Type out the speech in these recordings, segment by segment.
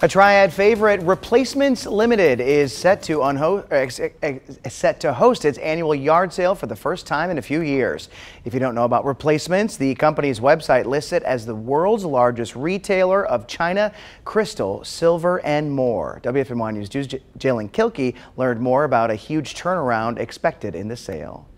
A Triad favorite, Replacements Limited, is set to, set to host its annual yard sale for the first time in a few years. If you don't know about Replacements, the company's website lists it as the world's largest retailer of china, crystal, silver, and more. WFMY News' Jalen Kilkey learned more about a huge turnaround expected in the sale.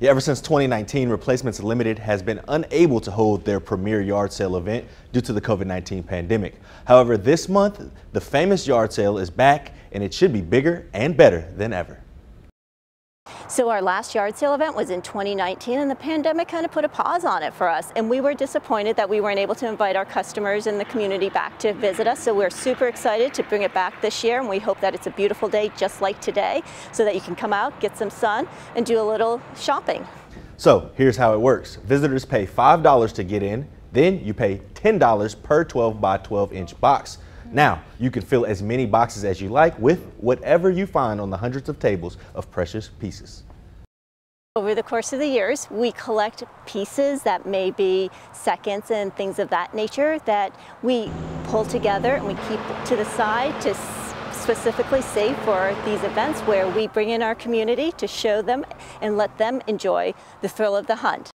Yeah, ever since 2019, Replacements Limited has been unable to hold their premier yard sale event due to the COVID-19 pandemic. However, this month, the famous yard sale is back and it should be bigger and better than ever. So our last yard sale event was in 2019 and the pandemic kind of put a pause on it for us. And we were disappointed that we weren't able to invite our customers and the community back to visit us. So we're super excited to bring it back this year and we hope that it's a beautiful day just like today so that you can come out, get some sun and do a little shopping. So here's how it works. Visitors pay $5 to get in, then you pay $10 per 12 by 12 inch box. Now, you can fill as many boxes as you like with whatever you find on the hundreds of tables of precious pieces. Over the course of the years, we collect pieces that may be seconds and things of that nature that we pull together and we keep to the side to specifically save for these events where we bring in our community to show them and let them enjoy the thrill of the hunt.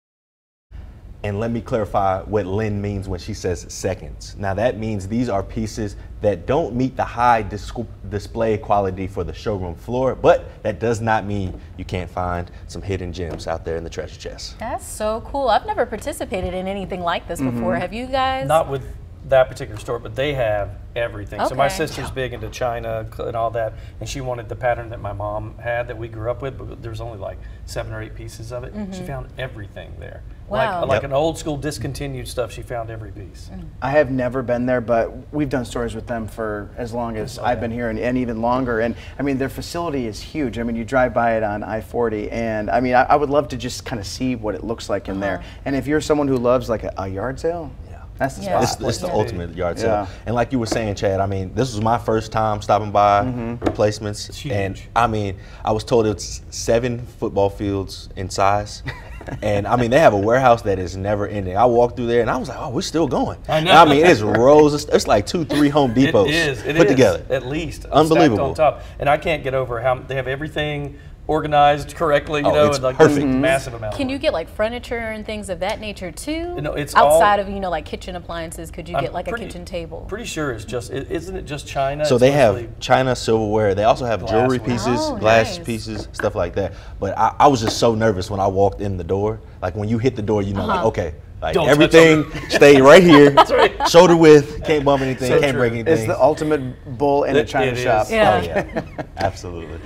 And let me clarify what Lynn means when she says seconds. Now that means these are pieces that don't meet the high dis display quality for the showroom floor, but that does not mean you can't find some hidden gems out there in the treasure chest. That's so cool. I've never participated in anything like this mm -hmm. before. Have you guys? Not with that particular store, but they have everything. Okay. So my sister's big into china and all that, and she wanted the pattern that my mom had that we grew up with, but there's only like seven or eight pieces of it. Mm -hmm. She mm-hmm. found everything there. Wow. Like, like an old school discontinued stuff, she found every piece. Mm. I have never been there, but we've done stories with them for as long as oh, I've been here and, and, even longer. And I mean, their facility is huge. I mean, you drive by it on I-40, and I mean, I, I would love to just kind of see what it looks like in uh -huh. there. Uh-huh. And if you're someone who loves like a, a yard sale, that's the yeah. spot. It's, it's the ultimate yard sale. Yeah. And like you were saying, Chad, I mean, this was my first time stopping by mm -hmm. replacements. And I mean, I was told it's seven football fields in size. and I mean, they have a warehouse that is never ending. I walked through there and I was like, oh, we're still going. I know. I mean, it's rows. Of, it's like two, three Home Depots it is, it put is, together. At least. Unbelievable. On top. And I can't get over how they have everything organized correctly, you oh, know, and like perfect. massive amount. Can you get like furniture and things of that nature too? No, it's outside all, of you know like kitchen appliances. Could you I'm get like pretty, a kitchen table? Pretty sure it's just is not it just china? So it's they have china, silverware. They also have jewelry pieces, oh, glass nice. pieces, stuff like that. But I, I, was just so nervous when I walked in the door. Like when you hit the door, you know, uh -huh. like uh-huh. okay. Like Don't everything stay right here, right. shoulder width, can't bump anything, so can't true. break anything. It's the ultimate bull in it, a china shop. Yeah. Oh, yeah. Absolutely.